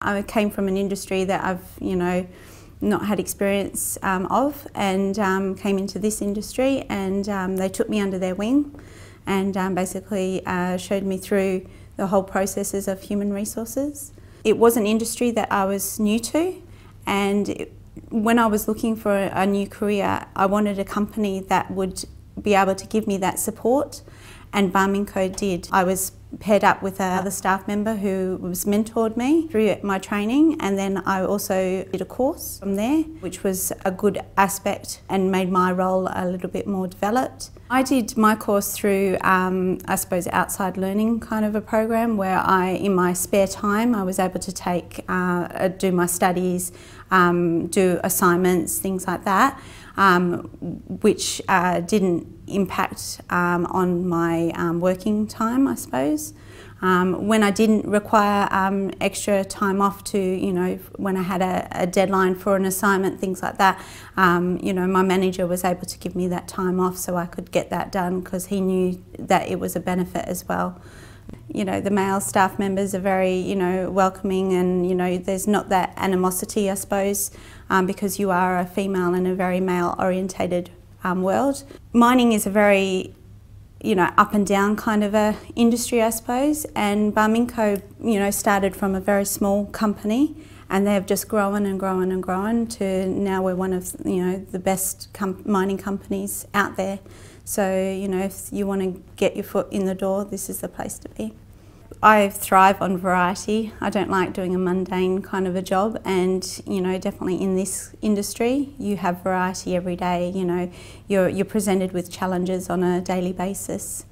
I came from an industry that I've, you know, not had experience um, of and um, came into this industry and um, they took me under their wing and um, basically uh, showed me through the whole processes of human resources. It was an industry that I was new to and it, when I was looking for a new career I wanted a company that would be able to give me that support and Barminco did. I was paired up with another staff member who was mentored me through my training and then I also did a course from there which was a good aspect and made my role a little bit more developed. I did my course through um, I suppose outside learning kind of a program where I in my spare time I was able to take uh, do my studies, um, do assignments, things like that um, which uh, didn't impact um, on my um, working time, I suppose. Um, when I didn't require um, extra time off to, you know, when I had a, a deadline for an assignment, things like that, um, you know, my manager was able to give me that time off so I could get that done because he knew that it was a benefit as well. You know, the male staff members are very, you know, welcoming and, you know, there's not that animosity, I suppose, um, because you are a female in a very male orientated um, world. Mining is a very, you know, up and down kind of a industry, I suppose, and Barminco, you know, started from a very small company and they've just grown and grown and grown to now we're one of, you know, the best com mining companies out there. So, you know, if you want to get your foot in the door, this is the place to be. I thrive on variety. I don't like doing a mundane kind of a job and you know definitely in this industry you have variety every day you know you're you're presented with challenges on a daily basis